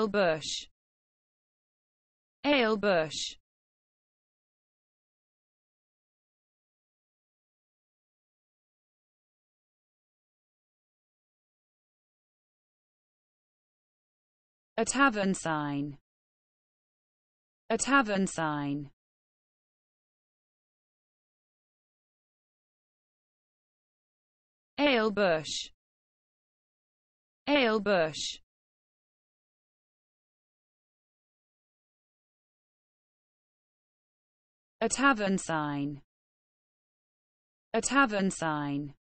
Ale bush. Ale bush. A tavern sign. A tavern sign. Ale bush. Ale bush. A tavern sign. A tavern sign.